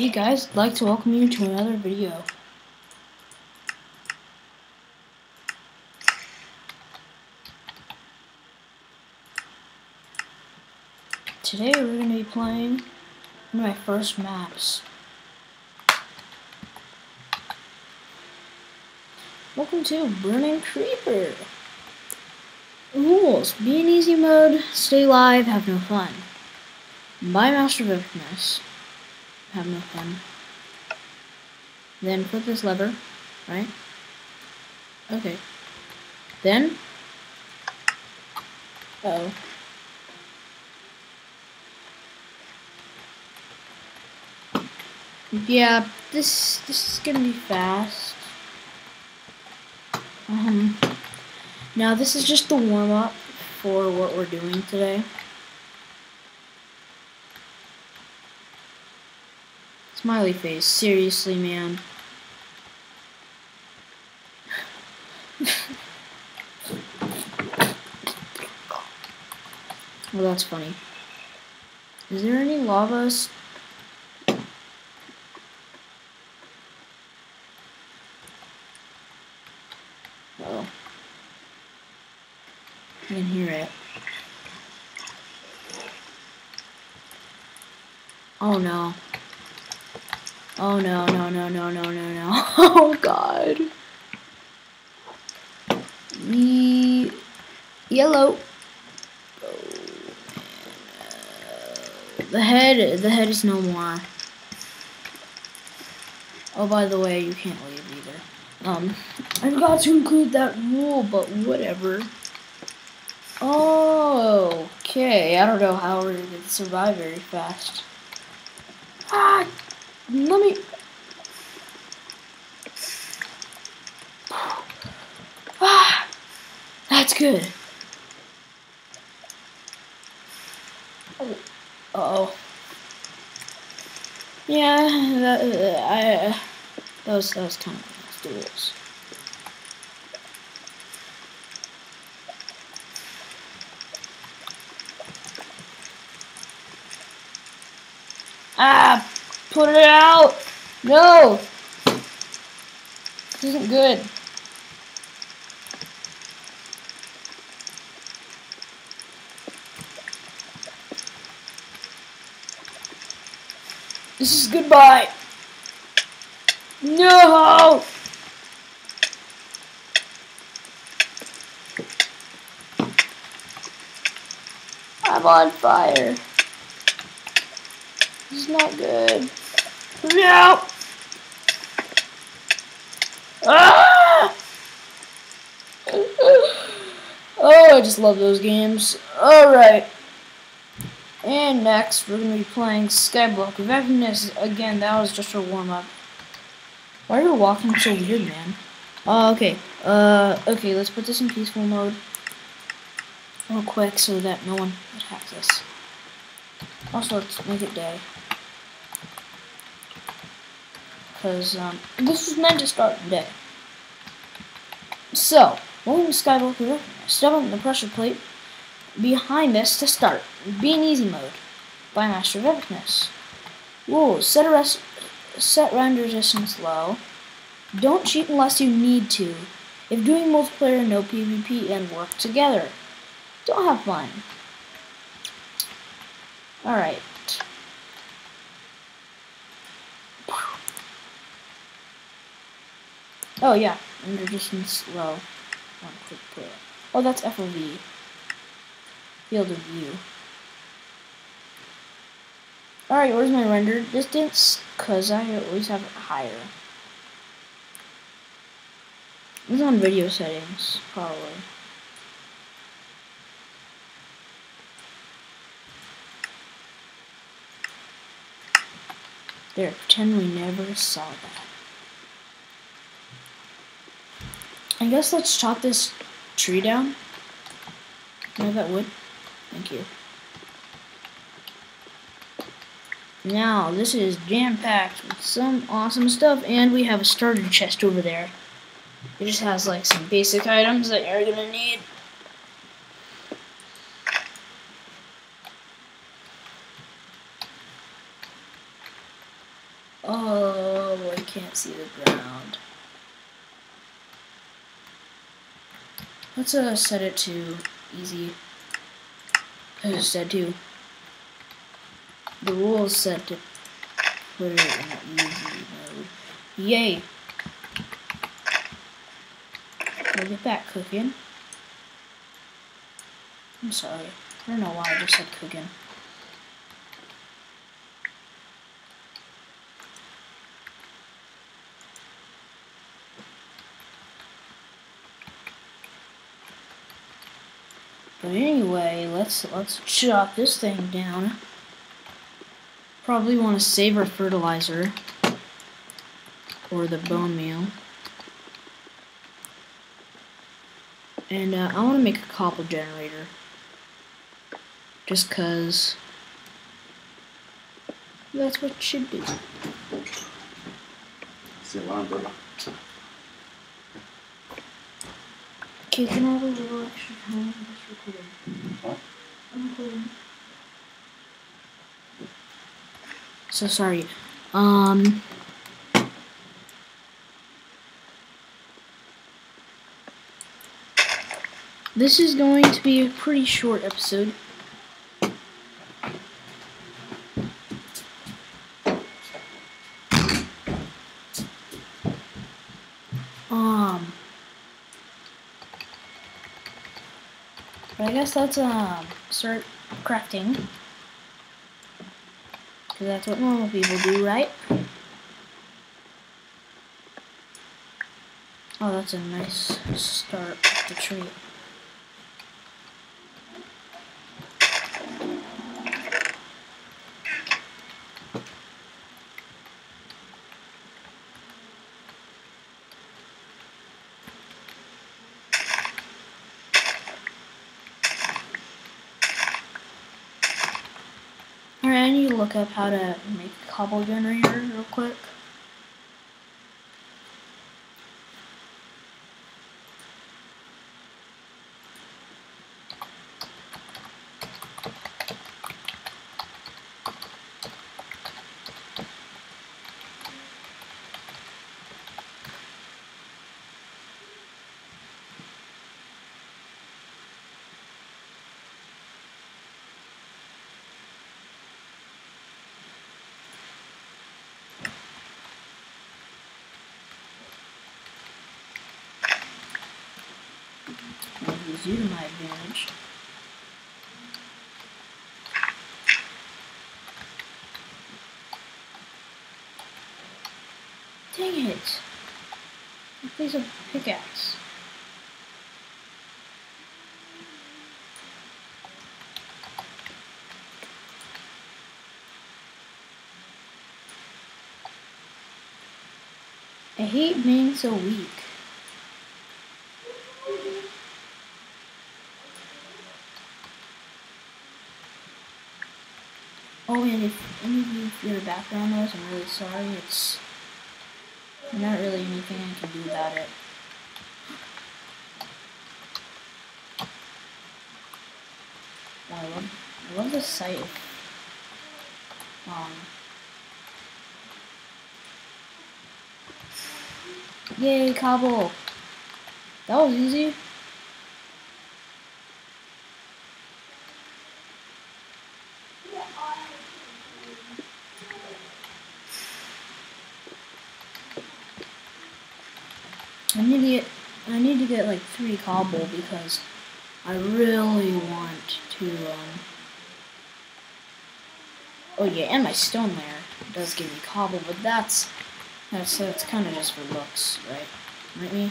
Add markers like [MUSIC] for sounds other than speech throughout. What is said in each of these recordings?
Hey guys, I'd like to welcome you to another video. Today we're going to be playing one of my first maps. Welcome to Burning Creeper. Rules. Be in easy mode, stay live, have no fun. Buy Master of Epicness. Have no fun. Then flip this lever, right? Okay. Then, uh oh. Yeah, this this is gonna be fast. Um, now this is just the warm up for what we're doing today. Smiley face, seriously, man. well, that's funny. Is there any lava Oh. I can hear it. Oh no. Oh no, no, no, no, no, no, no. [LAUGHS] Oh god. The yellow. The head, the head is no more. Oh, by the way, you can't leave either. Um, I forgot to include that rule, but whatever. Oh, okay. I don't know how we're gonna survive very fast. Ah, let me. Ah, [SIGHS] that's good. Oh, uh oh. Yeah, that, uh, I, that was that was kind of the rules. Ah, put it out. No, this isn't good. This is goodbye. No! I'm on fire. This is not good. No! Ah! Oh, I just love those games. Alright. And next, we're going to be playing Skyblock of Happiness. Again, that was just a warm-up. Why are you walking so weird, man? Oh, okay. Uh, okay, let's put this in peaceful mode. Real quick so that no one attacks us. Also, let's make it day. Because, um, this was meant to start. So, welcome to Skyblock of Happiness. Step on the pressure plate behind this to start. Be in easy mode. by Master of Epicness. Rules. Set, a rest, set render distance low. Don't cheat unless you need to. If doing multiplayer, no PvP, and work together. Don't have fun. Alright. Oh yeah, render distance low. One quick player. Oh, that's FOV field of view. Alright, where's my render distance? Because I always have it higher. It's on video settings, probably. There, pretend we never saw that. I guess let's chop this tree down. I know that wood? Thank you. Now, this is jam-packed with some awesome stuff, and we have a starter chest over there. It just has, like, some basic items that you're gonna need. Oh, I can't see the ground. Let's uh, set it to easy. Uh, set to the rules set to put it in easy mode. Yay! Look at that cooking. I'm sorry. I don't know why I just said cooking. But anyway, let's let's chop this thing down. Probably want to save our fertilizer or the bone meal. And uh, I want to make a cobble generator. Just cause that's what you should do. See alarm, bro. Kicking all the little extra time just recording. Huh? I'm recording. So sorry. Um This is going to be a pretty short episode. Um But I guess let's um start crafting. Cause that's what normal people do, right? Oh, that's a nice start to the Alright, I need to look up how to make a cobble generator real quick. Use you to my advantage. Dang it! A piece of pickaxe. I hate being so weak. Oh, and if any of you hear background noise, I'm really sorry. It's not really anything I can do about it. I love, I love the sight of, um, yay, cobble! That was easy. I need to get I need to get like three cobble because I really want to um Oh yeah, and my stone layer does give me cobble, but that's that's that's kinda just for looks, right? Right me?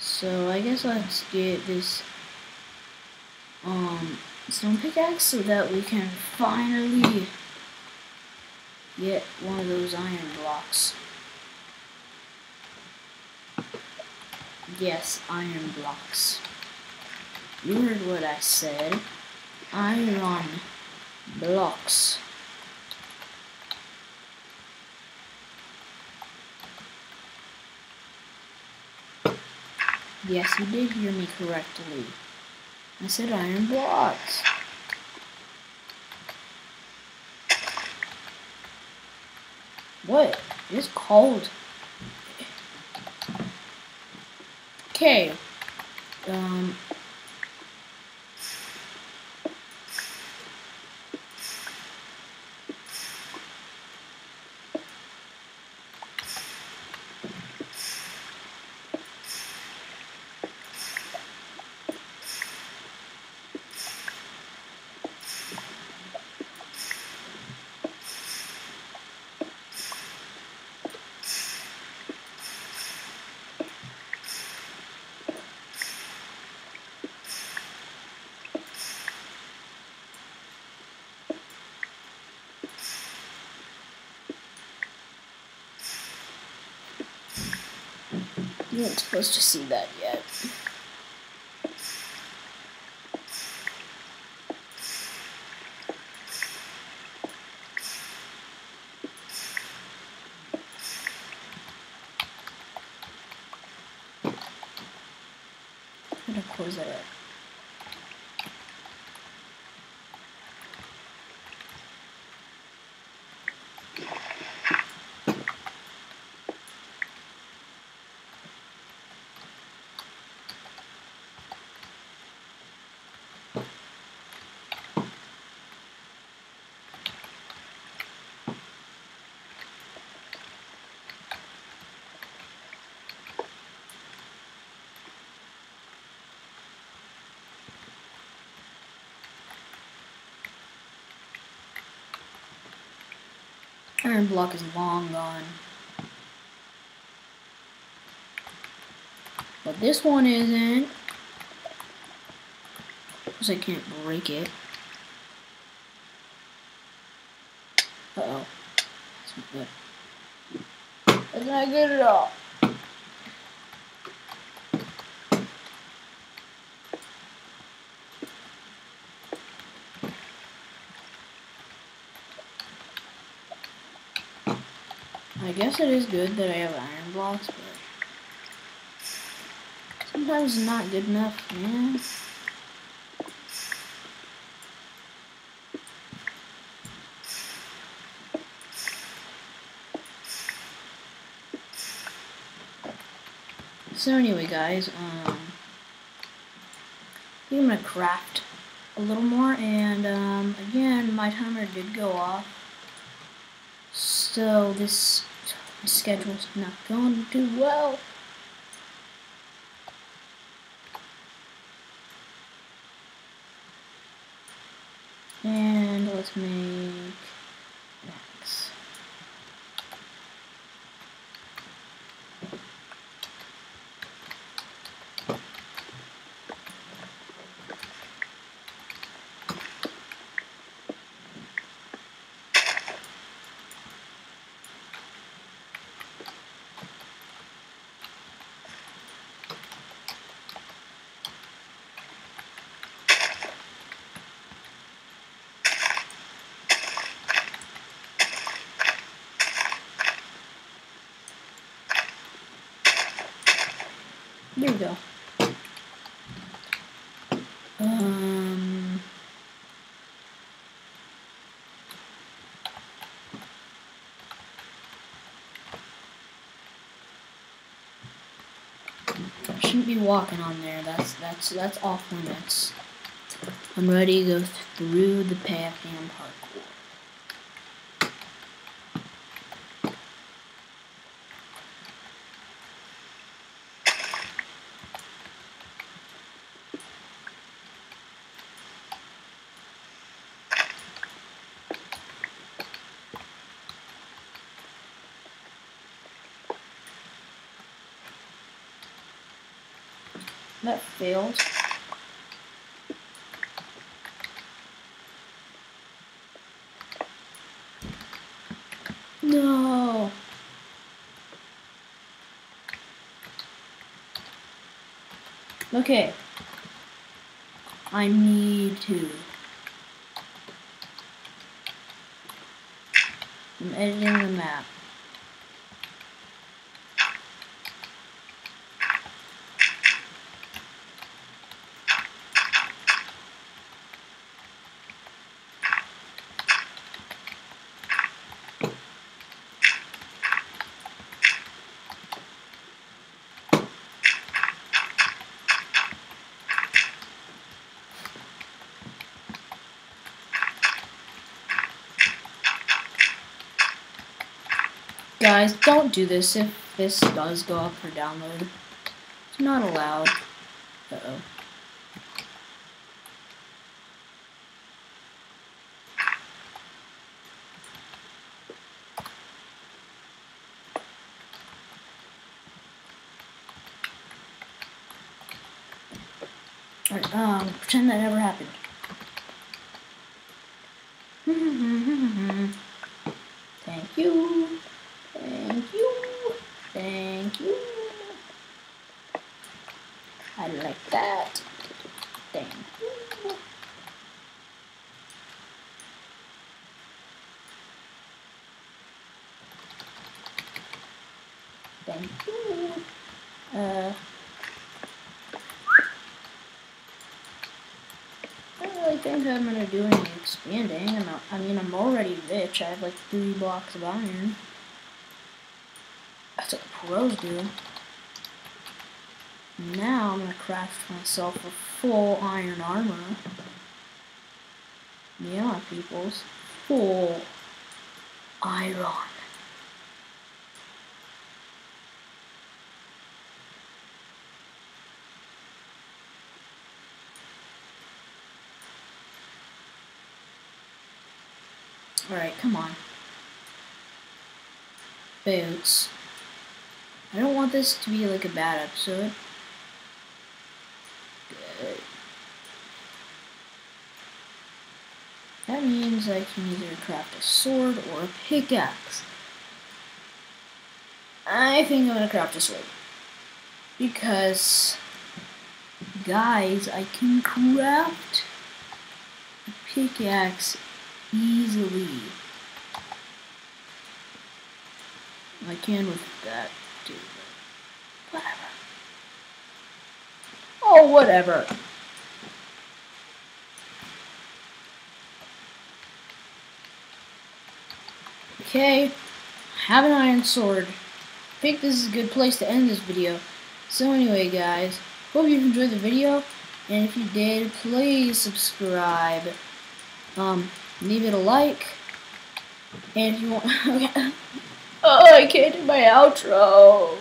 So I guess let's get this um stone pickaxe so that we can finally get one of those iron blocks. Yes, iron blocks. You heard what I said. Iron blocks. Yes, you did hear me correctly. I said iron blocks. What? It's cold. Okay. Um. You weren't supposed to see that yet. I'm gonna close that up. Iron block is long gone. But this one isn't. Because I can't break it. Uh-oh. That's not good. That's not good at all. Guess it is good that I have iron blocks, but sometimes it's not good enough, man. So anyway, guys, um, I think I'm gonna craft a little more, and um, again, my timer did go off. So this schedule's not going to do well. And let's make There we go. Um. Shouldn't be walking on there. That's that's that's off limits. I'm ready to go through the path and parkour. That failed. No. Okay. I need to. I'm editing the map. Guys, don't do this if this does go up for download. It's not allowed. Uh-oh. Alright, um, pretend that never happened. Thank you. Thank you. Thank you. I like that. Thank you. Thank you. Uh, I don't really think I'm gonna do any expanding. I'm not, I mean, I'm already rich. I have like three blocks of iron. That's what pros do. Now I'm gonna craft myself a full iron armor. Yeah, peoples. Full iron. Alright, come on. Boots. I don't want this to be like a bad episode. Good. That means I can either craft a sword or a pickaxe. I think I'm gonna craft a sword. Because, guys, I can craft a pickaxe easily. I can with that too, whatever. Oh, whatever. Okay, have an iron sword. I think this is a good place to end this video. So anyway, guys, hope you enjoyed the video, and if you did, please subscribe. Um, leave it a like, and if you want, [LAUGHS] oh, I can't do my outro.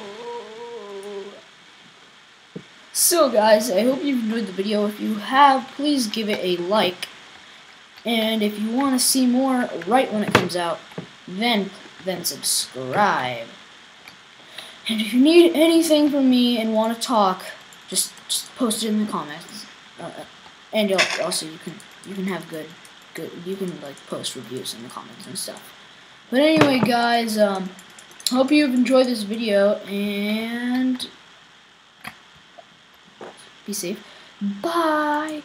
So guys, I hope you enjoyed the video. If you have, please give it a like. And if you want to see more right when it comes out, then then subscribe. And if you need anything from me and want to talk, just just post it in the comments. Uh, and also you can you can have good good you can like post reviews in the comments and stuff. But anyway, guys, um, hope you've enjoyed this video and be safe. Bye.